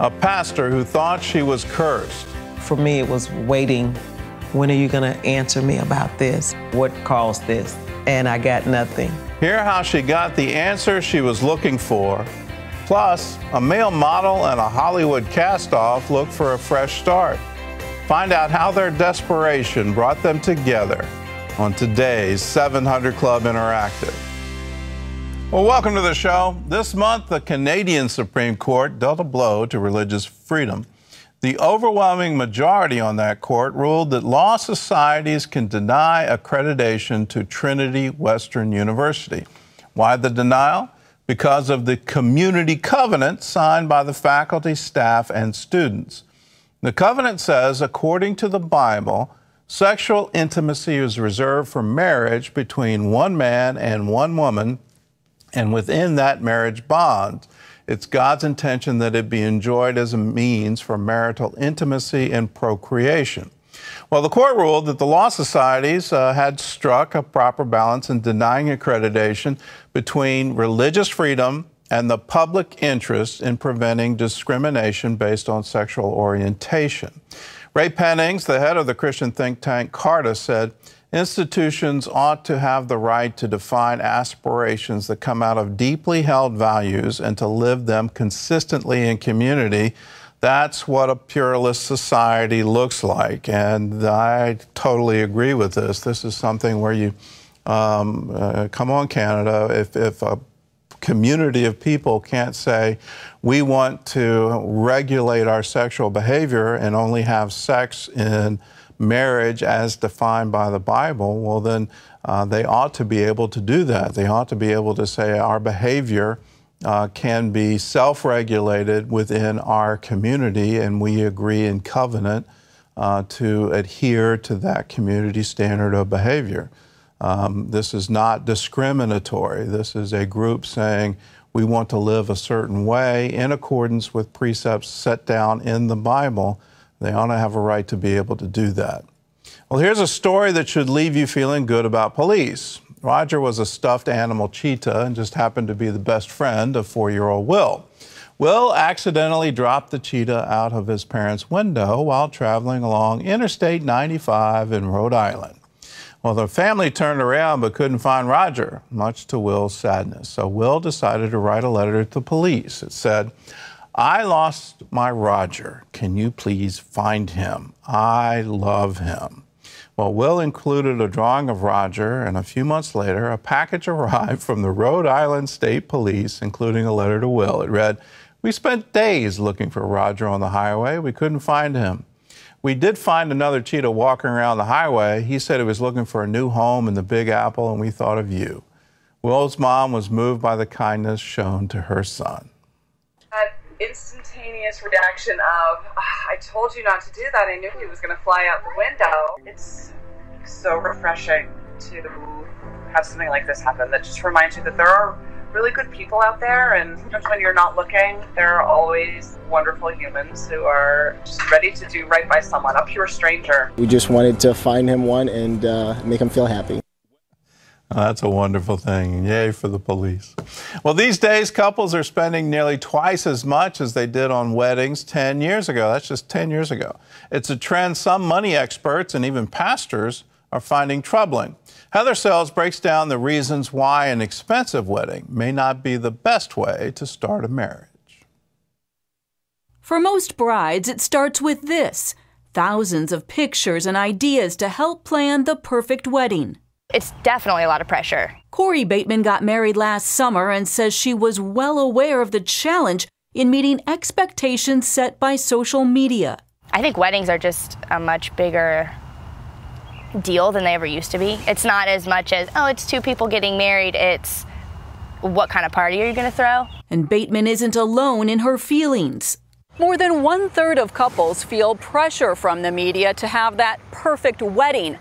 a pastor who thought she was cursed. For me, it was waiting. When are you going to answer me about this? What caused this? And I got nothing. Hear how she got the answer she was looking for. Plus, a male model and a Hollywood cast-off look for a fresh start. Find out how their desperation brought them together on today's 700 Club Interactive. Well, welcome to the show. This month, the Canadian Supreme Court dealt a blow to religious freedom. The overwhelming majority on that court ruled that law societies can deny accreditation to Trinity Western University. Why the denial? Because of the community covenant signed by the faculty, staff, and students. The covenant says, according to the Bible, sexual intimacy is reserved for marriage between one man and one woman, and within that marriage bond, it's God's intention that it be enjoyed as a means for marital intimacy and procreation. Well, the court ruled that the law societies uh, had struck a proper balance in denying accreditation between religious freedom and the public interest in preventing discrimination based on sexual orientation. Ray Pennings, the head of the Christian think tank Cardus, said institutions ought to have the right to define aspirations that come out of deeply held values and to live them consistently in community. That's what a pluralist society looks like. And I totally agree with this. This is something where you um, uh, come on, Canada, if, if a community of people can't say, we want to regulate our sexual behavior and only have sex in marriage as defined by the Bible, well, then uh, they ought to be able to do that. They ought to be able to say our behavior uh, can be self regulated within our community, and we agree in covenant uh, to adhere to that community standard of behavior. Um, this is not discriminatory. This is a group saying we want to live a certain way in accordance with precepts set down in the Bible. They ought to have a right to be able to do that. Well, here's a story that should leave you feeling good about police. Roger was a stuffed animal cheetah and just happened to be the best friend of four year old Will. Will accidentally dropped the cheetah out of his parents' window while traveling along Interstate 95 in Rhode Island. Well, the family turned around but couldn't find Roger, much to Will's sadness. So Will decided to write a letter to the police. It said, I lost my Roger. Can you please find him? I love him. Well, Will included a drawing of Roger, and a few months later, a package arrived from the Rhode Island State Police, including a letter to Will. It read, We spent days looking for Roger on the highway. We couldn't find him. We did find another cheetah walking around the highway. He said he was looking for a new home in the Big Apple, and we thought of you. Will's mom was moved by the kindness shown to her son. Instantaneous reaction of, ah, I told you not to do that. I knew he was going to fly out the window. It's so refreshing to have something like this happen that just reminds you that there are really good people out there, and sometimes when you're not looking, there are always wonderful humans who are just ready to do right by someone, a pure stranger. We just wanted to find him one and uh, make him feel happy. Oh, that's a wonderful thing. Yay for the police. Well, these days, couples are spending nearly twice as much as they did on weddings 10 years ago. That's just 10 years ago. It's a trend some money experts and even pastors are finding troubling. Heather Sells breaks down the reasons why an expensive wedding may not be the best way to start a marriage. For most brides, it starts with this thousands of pictures and ideas to help plan the perfect wedding. It's definitely a lot of pressure. Corey Bateman got married last summer and says she was well aware of the challenge in meeting expectations set by social media. I think weddings are just a much bigger deal than they ever used to be. It's not as much as, oh, it's two people getting married. It's what kind of party are you going to throw? And Bateman isn't alone in her feelings. More than one third of couples feel pressure from the media to have that perfect wedding.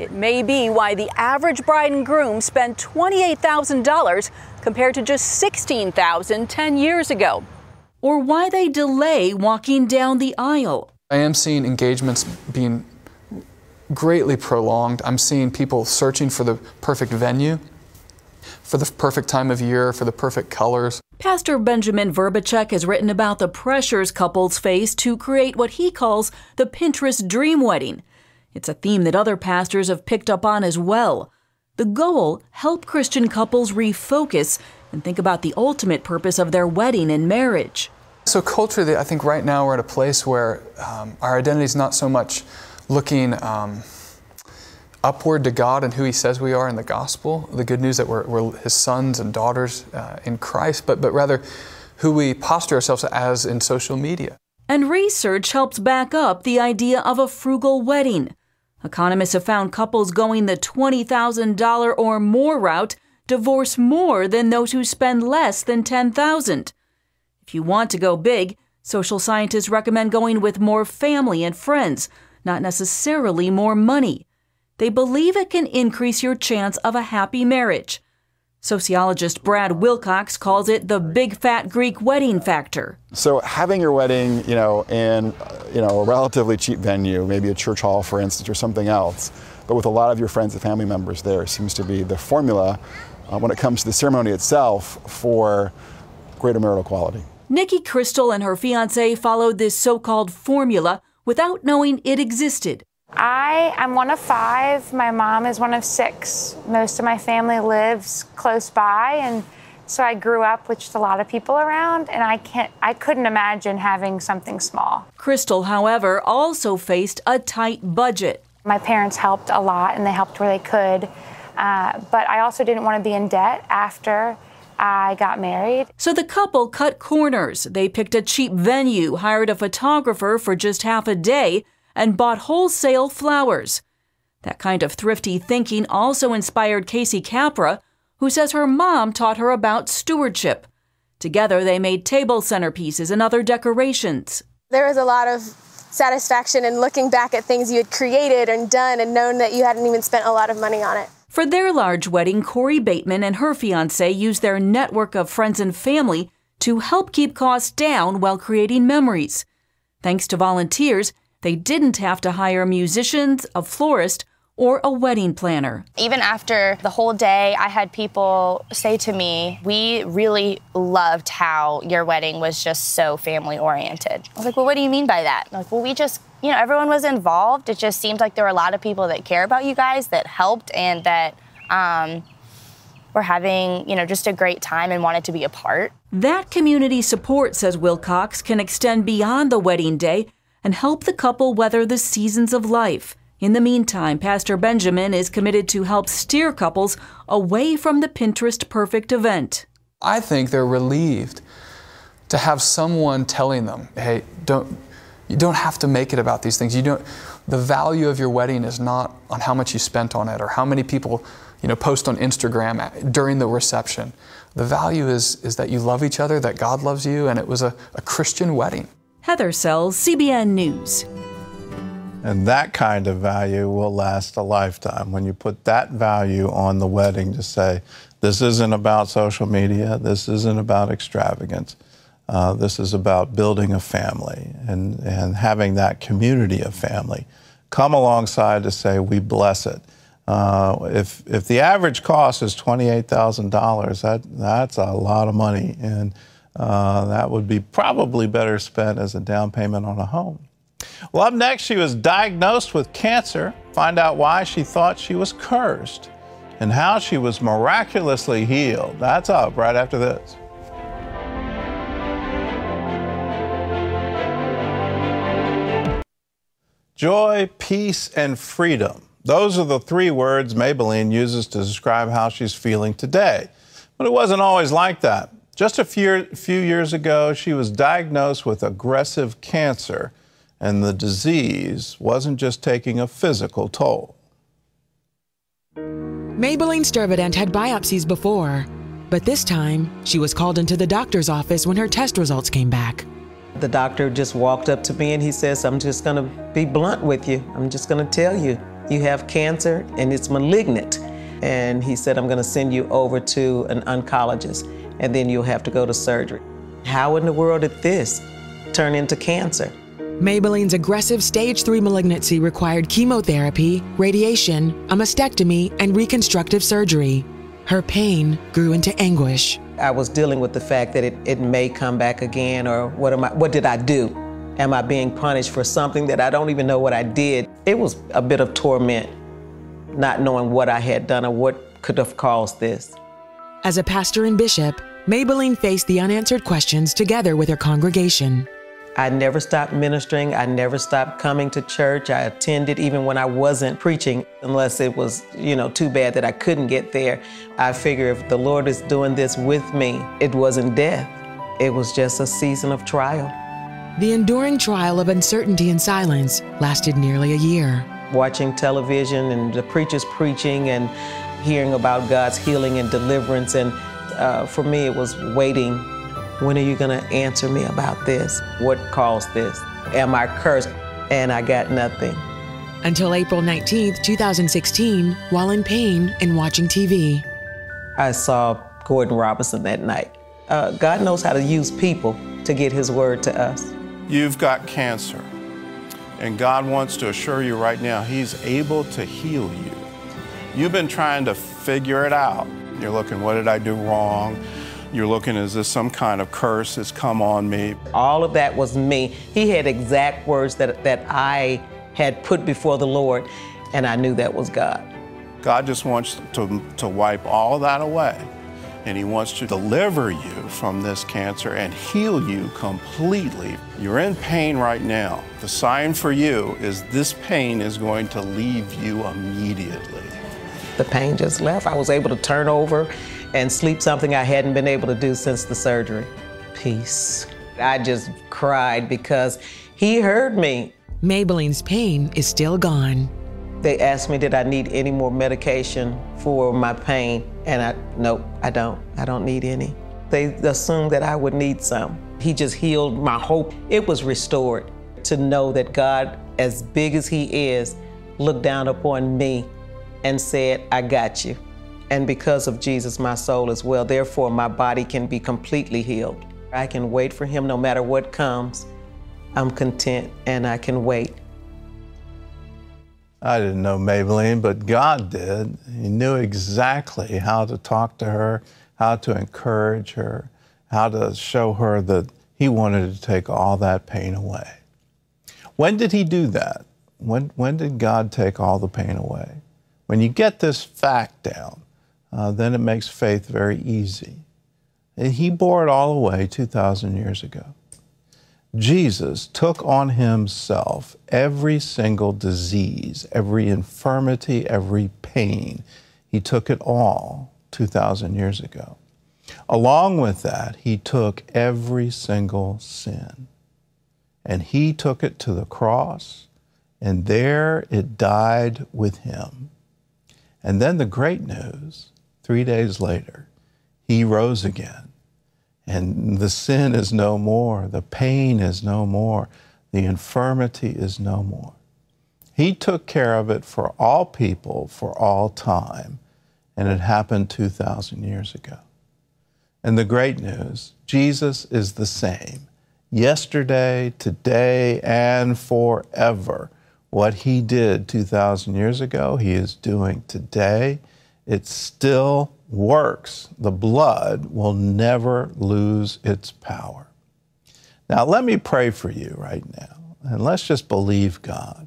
It may be why the average bride and groom spent $28,000 compared to just $16,000 10 years ago. Or why they delay walking down the aisle. I am seeing engagements being greatly prolonged. I'm seeing people searching for the perfect venue, for the perfect time of year, for the perfect colors. Pastor Benjamin Vrbicek has written about the pressures couples face to create what he calls the Pinterest dream wedding. It's a theme that other pastors have picked up on as well. The goal help Christian couples refocus and think about the ultimate purpose of their wedding and marriage. So culturally, I think right now we're at a place where um, our identity is not so much looking um, upward to God and who He says we are in the gospel, the good news that we're, we're His sons and daughters uh, in Christ, but, but rather who we posture ourselves as in social media. And research helps back up the idea of a frugal wedding. Economists have found couples going the $20,000 or more route divorce more than those who spend less than 10,000. If you want to go big, social scientists recommend going with more family and friends, not necessarily more money. They believe it can increase your chance of a happy marriage. Sociologist Brad Wilcox calls it the big fat Greek wedding factor. So having your wedding, you know, in you know a relatively cheap venue, maybe a church hall, for instance, or something else, but with a lot of your friends and family members there, seems to be the formula uh, when it comes to the ceremony itself for greater marital quality. Nikki Crystal and her fiance followed this so-called formula without knowing it existed. I am one of five. My mom is one of six. Most of my family lives close by, and so I grew up with just a lot of people around, and I can't, I couldn't imagine having something small. Crystal, however, also faced a tight budget. My parents helped a lot, and they helped where they could, uh, but I also didn't want to be in debt after I got married. So the couple cut corners. They picked a cheap venue, hired a photographer for just half a day, and bought wholesale flowers. That kind of thrifty thinking also inspired Casey Capra, who says her mom taught her about stewardship. Together, they made table centerpieces and other decorations. There was a lot of satisfaction in looking back at things you had created and done and known that you hadn't even spent a lot of money on it. For their large wedding, Corey Bateman and her fiance used their network of friends and family to help keep costs down while creating memories. Thanks to volunteers, they didn't have to hire musicians, a florist, or a wedding planner. Even after the whole day, I had people say to me, We really loved how your wedding was just so family oriented. I was like, Well, what do you mean by that? I'm like, well, we just you know, everyone was involved. It just seemed like there were a lot of people that care about you guys, that helped, and that um, were having, you know, just a great time and wanted to be a part. That community support, says Wilcox, can extend beyond the wedding day and help the couple weather the seasons of life. In the meantime, Pastor Benjamin is committed to help steer couples away from the Pinterest perfect event. I think they're relieved to have someone telling them, hey, don't you don't have to make it about these things. You don't, the value of your wedding is not on how much you spent on it or how many people you know, post on Instagram during the reception. The value is, is that you love each other, that God loves you, and it was a, a Christian wedding. Heather Sells, CBN News. And that kind of value will last a lifetime. When you put that value on the wedding to say, this isn't about social media, this isn't about extravagance. Uh, this is about building a family and, and having that community of family come alongside to say, we bless it. Uh, if, if the average cost is $28,000, that, that's a lot of money. And uh, that would be probably better spent as a down payment on a home. Well, up next, she was diagnosed with cancer. Find out why she thought she was cursed and how she was miraculously healed. That's up right after this. Joy, peace, and freedom. Those are the three words Maybelline uses to describe how she's feeling today. But it wasn't always like that. Just a few, few years ago, she was diagnosed with aggressive cancer, and the disease wasn't just taking a physical toll. Maybelline Stervident had biopsies before, but this time she was called into the doctor's office when her test results came back. The doctor just walked up to me and he says, I'm just gonna be blunt with you. I'm just gonna tell you, you have cancer and it's malignant. And he said, I'm gonna send you over to an oncologist and then you'll have to go to surgery. How in the world did this turn into cancer? Maybelline's aggressive stage 3 malignancy required chemotherapy, radiation, a mastectomy, and reconstructive surgery. Her pain grew into anguish. I was dealing with the fact that it, it may come back again, or what am I? What did I do? Am I being punished for something that I don't even know what I did? It was a bit of torment, not knowing what I had done or what could have caused this. As a pastor and bishop, Maybelline faced the unanswered questions together with her congregation. I never stopped ministering. I never stopped coming to church. I attended even when I wasn't preaching, unless it was, you know, too bad that I couldn't get there. I figure if the Lord is doing this with me, it wasn't death. It was just a season of trial. The enduring trial of uncertainty and silence lasted nearly a year. Watching television and the preachers preaching and hearing about God's healing and deliverance. And uh, for me, it was waiting when are you going to answer me about this? What caused this? Am I cursed? And I got nothing. Until April 19th, 2016, while in pain and watching TV. I saw Gordon Robertson that night. Uh, God knows how to use people to get his word to us. You've got cancer, and God wants to assure you right now, He's able to heal you. You've been trying to figure it out. You're looking, what did I do wrong? You're looking, is this some kind of curse that's come on me? All of that was me. He had exact words that, that I had put before the Lord, and I knew that was God. God just wants to, to wipe all that away, and He wants to deliver you from this cancer and heal you completely. You're in pain right now. The sign for you is this pain is going to leave you immediately. The pain just left. I was able to turn over and sleep something I hadn't been able to do since the surgery. Peace. I just cried because he heard me. Maybelline's pain is still gone. They asked me, did I need any more medication for my pain? And I, nope, I don't. I don't need any. They assumed that I would need some. He just healed my hope. It was restored to know that God, as big as He is, looked down upon me and said, I got you. And because of Jesus, my soul as well. Therefore, my body can be completely healed. I can wait for Him no matter what comes. I'm content and I can wait. I didn't know Maybelline, but God did. He knew exactly how to talk to her, how to encourage her, how to show her that He wanted to take all that pain away. When did He do that? When, when did God take all the pain away? When you get this fact down, uh, then it makes faith very easy. And he bore it all away 2,000 years ago. Jesus took on himself every single disease, every infirmity, every pain. He took it all 2,000 years ago. Along with that, he took every single sin. And he took it to the cross, and there it died with him. And then the great news three days later, he rose again. And the sin is no more, the pain is no more, the infirmity is no more. He took care of it for all people for all time, and it happened 2,000 years ago. And the great news Jesus is the same yesterday, today, and forever. What he did 2,000 years ago, he is doing today. It still works. The blood will never lose its power. Now, let me pray for you right now, and let's just believe God.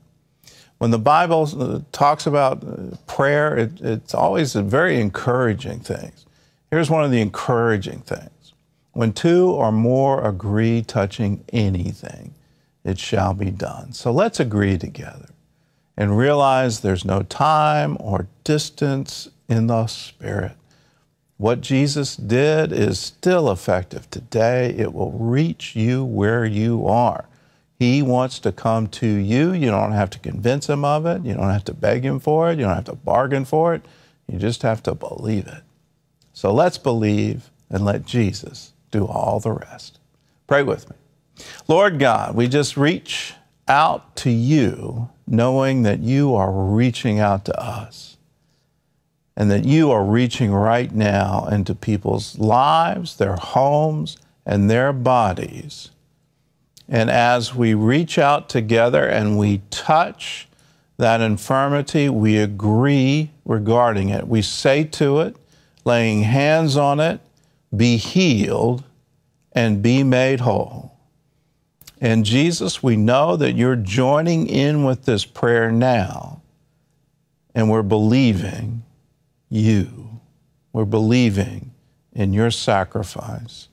When the Bible uh, talks about uh, prayer, it, it's always very encouraging thing. Here's one of the encouraging things when two or more agree touching anything, it shall be done. So let's agree together and realize there's no time or distance in the Spirit. What Jesus did is still effective today. It will reach you where you are. He wants to come to you. You don't have to convince him of it. You don't have to beg him for it. You don't have to bargain for it. You just have to believe it. So let's believe and let Jesus do all the rest. Pray with me. Lord God, we just reach out to you knowing that you are reaching out to us and that you are reaching right now into people's lives, their homes, and their bodies. And as we reach out together and we touch that infirmity, we agree regarding it. We say to it, laying hands on it, be healed, and be made whole. And Jesus, we know that you're joining in with this prayer now, and we're believing you. We're believing in your sacrifice.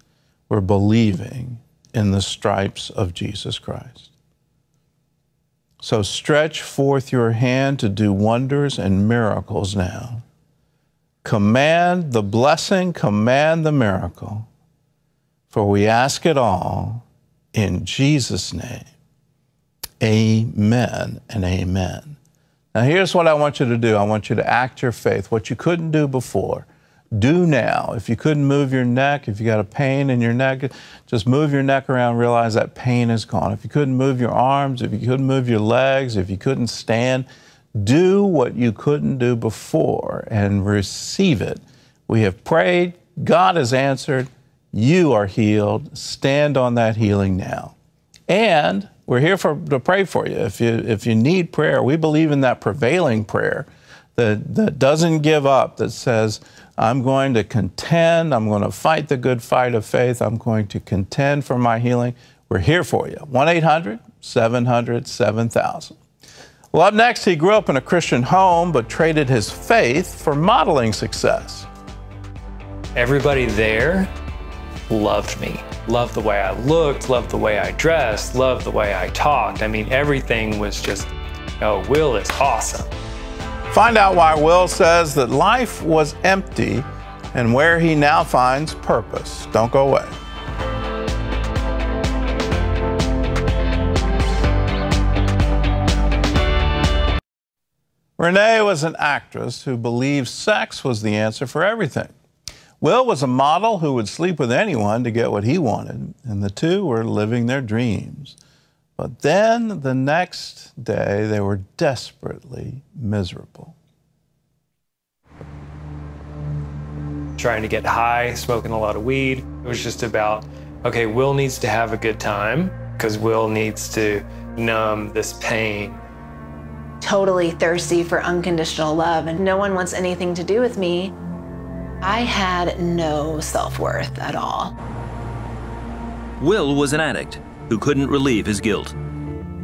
We're believing in the stripes of Jesus Christ. So stretch forth your hand to do wonders and miracles now. Command the blessing, command the miracle, for we ask it all in Jesus' name. Amen and amen. Now, here's what I want you to do I want you to act your faith, what you couldn't do before do now. If you couldn't move your neck, if you got a pain in your neck, just move your neck around, realize that pain is gone. If you couldn't move your arms, if you couldn't move your legs, if you couldn't stand, do what you couldn't do before and receive it. We have prayed, God has answered, you are healed. Stand on that healing now. And we're here for, to pray for you. If you if you need prayer, we believe in that prevailing prayer that, that doesn't give up, that says, I'm going to contend. I'm going to fight the good fight of faith. I'm going to contend for my healing. We're here for you. 1 800 700 7000. Well, up next, he grew up in a Christian home but traded his faith for modeling success. Everybody there loved me, loved the way I looked, loved the way I dressed, loved the way I talked. I mean, everything was just, oh, Will is awesome. Find out why Will says that life was empty and where he now finds purpose. Don't go away. Renee was an actress who believed sex was the answer for everything. Will was a model who would sleep with anyone to get what he wanted, and the two were living their dreams. But then the next day, they were desperately miserable. Trying to get high, smoking a lot of weed. It was just about, okay, Will needs to have a good time because Will needs to numb this pain. Totally thirsty for unconditional love, and no one wants anything to do with me. I had no self worth at all. Will was an addict who couldn't relieve his guilt.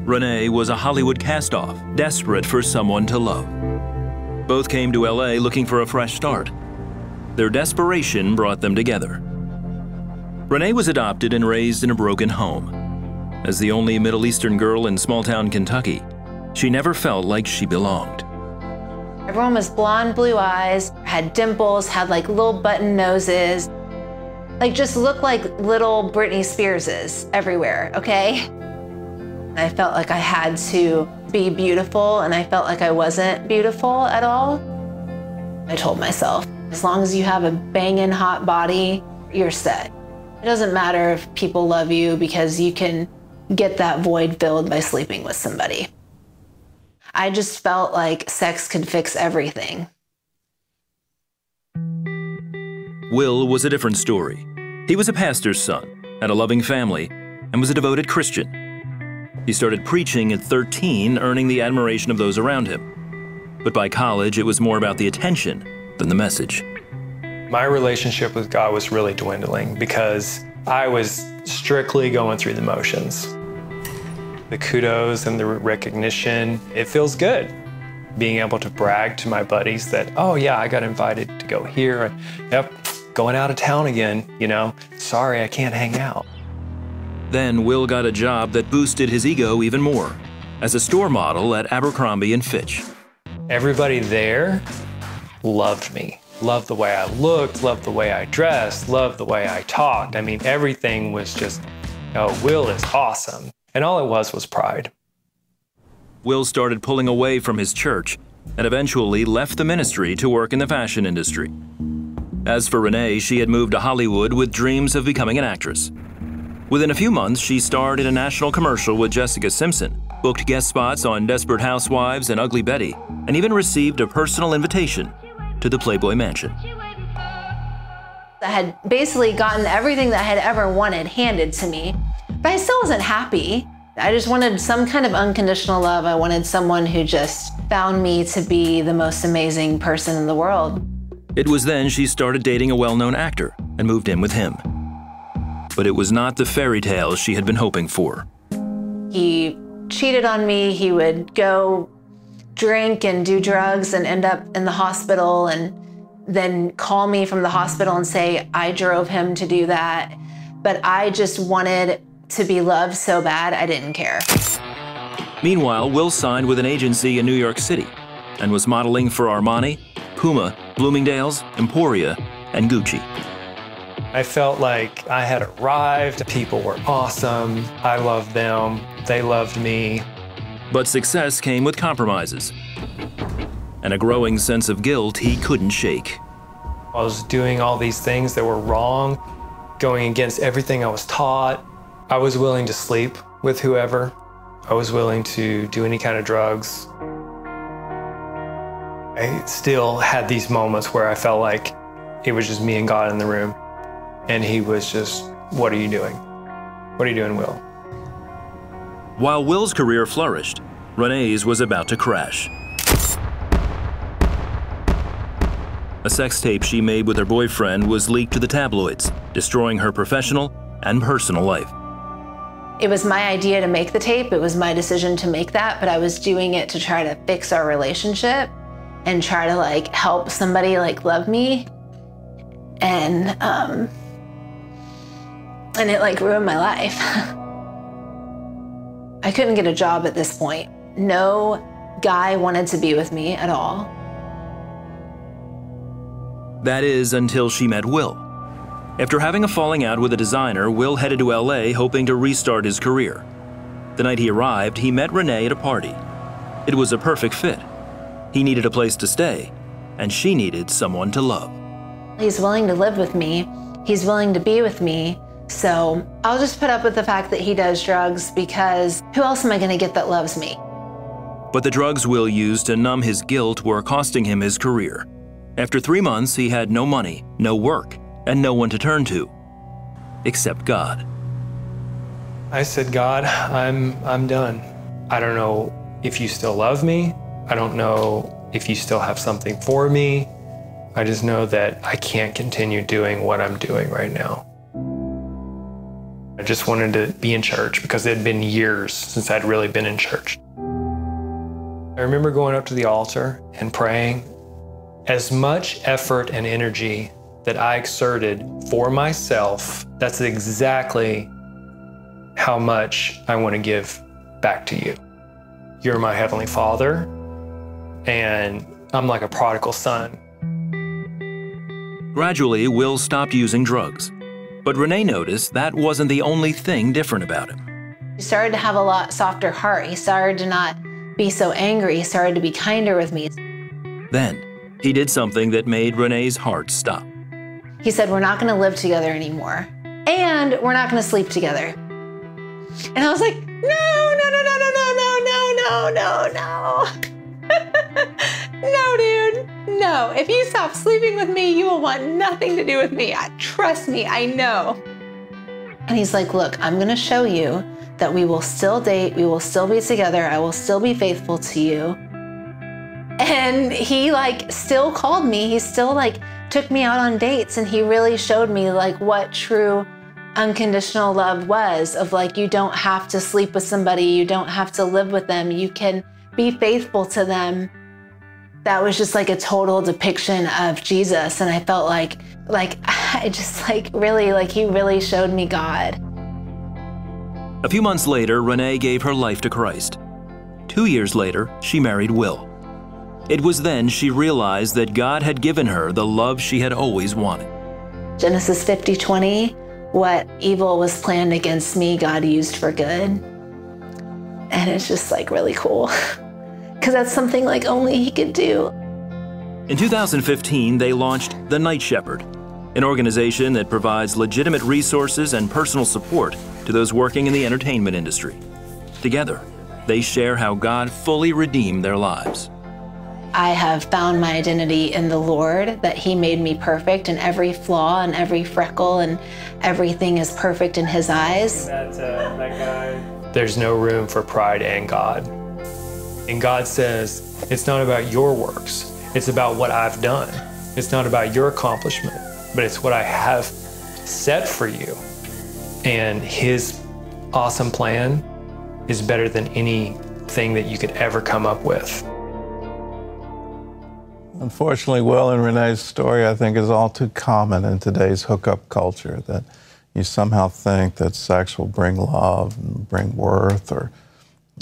Renee was a Hollywood cast off, desperate for someone to love. Both came to LA looking for a fresh start. Their desperation brought them together. Renee was adopted and raised in a broken home. As the only Middle Eastern girl in small town Kentucky, she never felt like she belonged. Everyone was blonde, blue eyes, had dimples, had like little button noses, like just looked like little Britney Spearses everywhere, okay? I felt like I had to be beautiful and I felt like I wasn't beautiful at all. I told myself, as long as you have a banging hot body, you're set. It doesn't matter if people love you because you can get that void filled by sleeping with somebody. I just felt like sex could fix everything. Will was a different story. He was a pastor's son, had a loving family, and was a devoted Christian. He started preaching at 13, earning the admiration of those around him. But by college, it was more about the attention than the message. My relationship with God was really dwindling because I was strictly going through the motions. The kudos and the recognition, it feels good. Being able to brag to my buddies that, oh yeah, I got invited to go here. And, yep, going out of town again, you know, sorry, I can't hang out. Then Will got a job that boosted his ego even more as a store model at Abercrombie and Fitch. Everybody there loved me. Loved the way I looked, loved the way I dressed, loved the way I talked. I mean, everything was just, oh, Will is awesome. And all it was was pride. Will started pulling away from his church and eventually left the ministry to work in the fashion industry. As for Renee, she had moved to Hollywood with dreams of becoming an actress. Within a few months, she starred in a national commercial with Jessica Simpson, booked guest spots on Desperate Housewives and Ugly Betty, and even received a personal invitation to the Playboy Mansion. I had basically gotten everything that I had ever wanted handed to me, but I still wasn't happy. I just wanted some kind of unconditional love. I wanted someone who just found me to be the most amazing person in the world. It was then she started dating a well known actor, and moved in with him. But it was not the fairy tale she had been hoping for. He cheated on me. He would go drink and do drugs and end up in the hospital and then call me from the hospital and say, I drove him to do that. But I just wanted to be loved so bad, I didn't care. Meanwhile, Will signed with an agency in New York City and was modeling for Armani, Puma, Bloomingdale's, Emporio, and Gucci. I felt like I had arrived. People were awesome. I loved them. They loved me. But success came with compromises and a growing sense of guilt he couldn't shake. I was doing all these things that were wrong, going against everything I was taught. I was willing to sleep with whoever. I was willing to do any kind of drugs. I still had these moments where I felt like it was just me and God in the room. And he was just, What are you doing? What are you doing, Will? While Will's career flourished, Renee's was about to crash. A sex tape she made with her boyfriend was leaked to the tabloids, destroying her professional and personal life. It was my idea to make the tape. It was my decision to make that, but I was doing it to try to fix our relationship and try to like help somebody like love me. And um and it like ruined my life. I couldn't get a job at this point. No guy wanted to be with me at all. That is until she met Will. After having a falling out with a designer, Will headed to LA hoping to restart his career. The night he arrived, he met Renee at a party. It was a perfect fit. He needed a place to stay, and she needed someone to love. He's willing to live with me. He's willing to be with me. So I'll just put up with the fact that he does drugs because who else am I going to get that loves me? But the drugs Will used to numb his guilt were costing him his career. After three months, he had no money, no work, and no one to turn to, except God. I said, God, I'm, I'm done. I don't know if you still love me. I don't know if you still have something for me. I just know that I can't continue doing what I'm doing right now. I just wanted to be in church because it had been years since I'd really been in church. I remember going up to the altar and praying. As much effort and energy that I exerted for myself, that's exactly how much I want to give back to you. You're my Heavenly Father, and I'm like a prodigal son. Gradually, Will stopped using drugs. But Renee noticed that wasn't the only thing different about him. He started to have a lot softer heart. He started to not be so angry. He started to be kinder with me. Then, he did something that made Renee's heart stop. He said, We're not going to live together anymore. And we're not going to sleep together. And I was like, No, no, no, no, no, no, no, no, no, no, no. no, dude. No. If you stop sleeping with me, you will want nothing to do with me. I, trust me, I know. And he's like, Look, I'm going to show you that we will still date, we will still be together, I will still be faithful to you. And he like still called me. He still like took me out on dates and he really showed me like what true unconditional love was of like you don't have to sleep with somebody, you don't have to live with them, you can be faithful to them. That was just like a total depiction of Jesus and I felt like like I just like really like he really showed me God. A few months later, Renee gave her life to Christ. Two years later, she married Will. It was then she realized that God had given her the love she had always wanted. Genesis 50 20, what evil was planned against me, God used for good. And it's just like really cool because that's something like only He could do. In 2015, they launched The Night Shepherd, an organization that provides legitimate resources and personal support to those working in the entertainment industry. Together, they share how God fully redeemed their lives. I have found my identity in the Lord, that He made me perfect, and every flaw and every freckle and everything is perfect in His eyes. That, uh, that. There's no room for pride and God. And God says, it's not about your works, it's about what I've done. It's not about your accomplishment, but it's what I have set for you. And His awesome plan is better than anything that you could ever come up with. Unfortunately, Will and Renee's story, I think, is all too common in today's hookup culture that you somehow think that sex will bring love and bring worth, or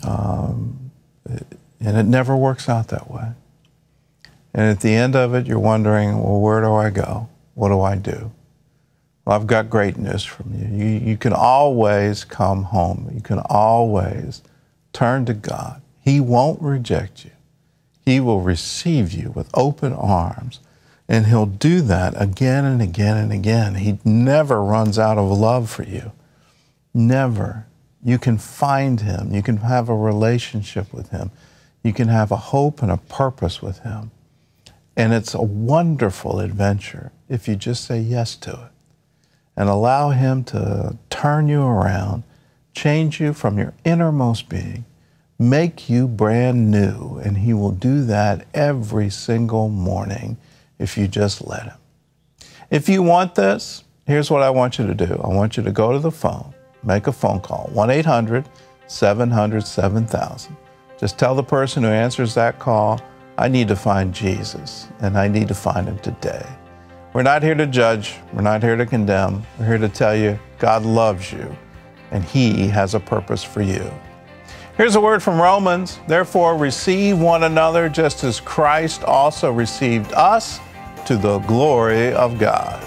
um, and it never works out that way. And at the end of it, you're wondering, well, where do I go? What do I do? Well, I've got great news from you. You, you can always come home. You can always turn to God. He won't reject you. He will receive you with open arms. And He'll do that again and again and again. He never runs out of love for you. Never. You can find Him. You can have a relationship with Him. You can have a hope and a purpose with Him. And it's a wonderful adventure if you just say yes to it and allow Him to turn you around, change you from your innermost being, make you brand new. And He will do that every single morning if you just let Him. If you want this, here's what I want you to do I want you to go to the phone, make a phone call 1 800 700 7000. Just tell the person who answers that call, I need to find Jesus, and I need to find him today. We're not here to judge, we're not here to condemn. We're here to tell you God loves you, and he has a purpose for you. Here's a word from Romans. Therefore, receive one another just as Christ also received us to the glory of God.